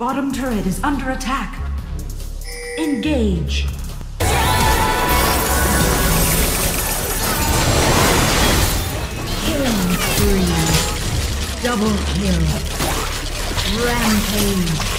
Bottom turret is under attack. Engage. Killing spree. Double kill. Rampage.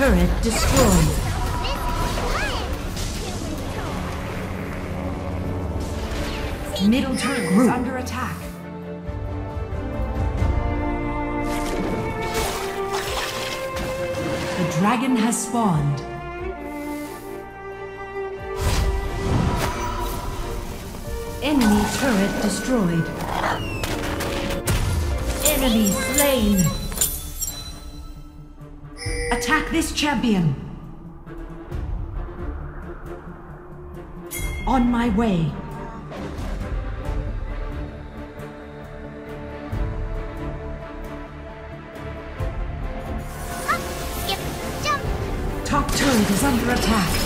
Turret destroyed. Middle turret is under attack. The dragon has spawned. Enemy turret destroyed. Enemy slain. Attack this champion. On my way. Skip, jump. Top turret is under attack.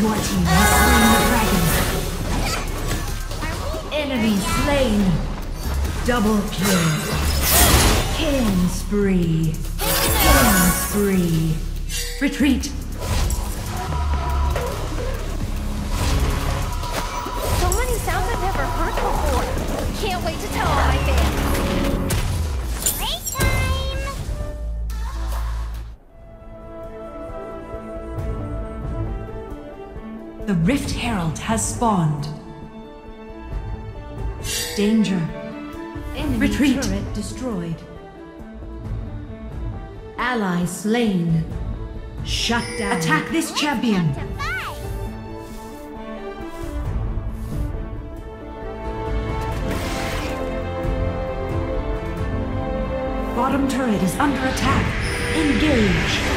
Your team has slain the dragon. Enemy slain. Double kill. Killing spree. Killing spree. Retreat. The Rift Herald has spawned. Danger. Enemy Retreat. turret destroyed. Ally slain. Shut down. Attack this champion. Bottom turret is under attack. Engage.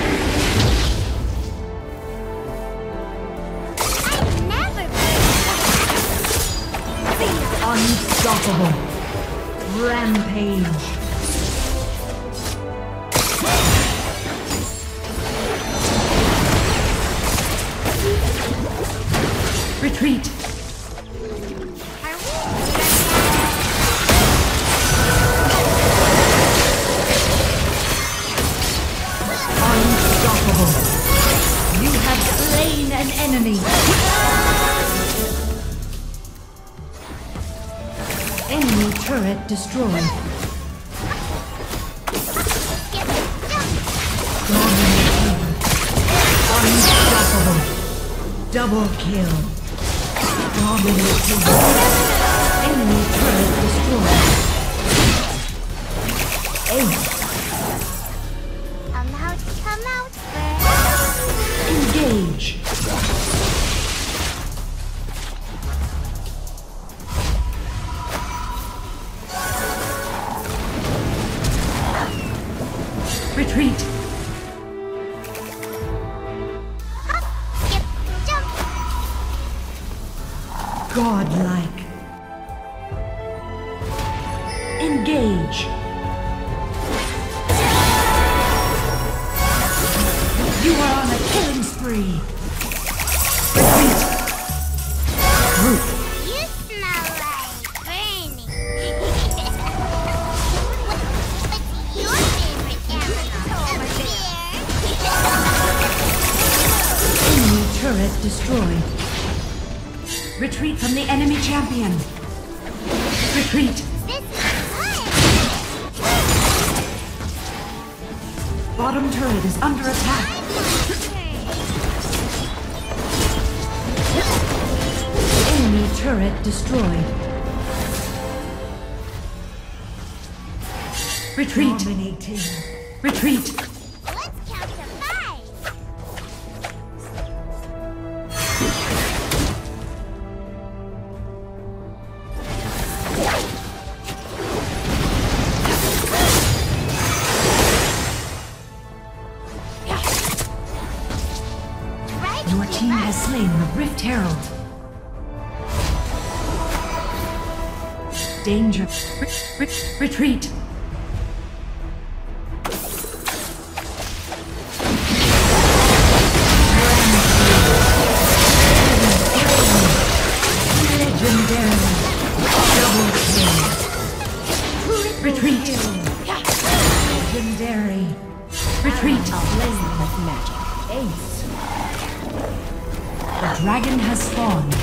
Unstoppable. Rampage. Retreat. Unstoppable. You have slain an enemy. Turret destroyed. Unstoppable. Double kill. Dominating. Enemy turret destroyed. Ace. Come out, come out? Engage. Godlike. Engage. You are on a killing spree. Retreat. Group. You smell like burning. What's your favorite animal? A bear? turret destroyed. Retreat from the enemy champion. Retreat. This is good. Bottom turret is under attack. Enemy turret destroyed. Retreat. Dominating. Retreat. Your team has slain the Rift Herald. Danger. Re- re- retreat. Legendary. Retreat. Legendary. Retreat. Ace. The dragon has spawned.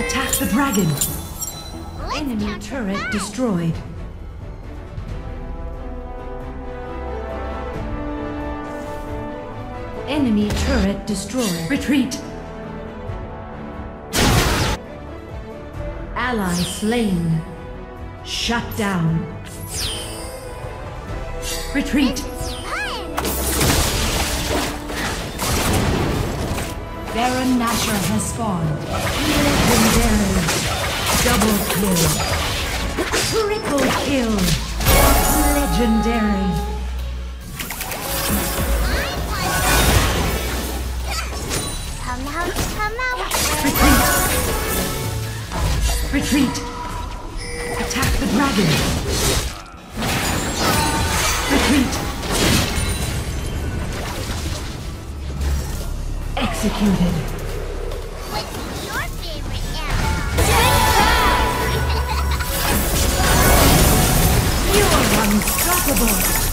Attack the dragon. Enemy turret destroyed. Enemy turret destroyed. Retreat. Ally slain. Shut down. Retreat. Baron Nashor has spawned. Legendary. Double kill. Triple kill. Legendary. Executed. What's your favorite animal? You are unstoppable.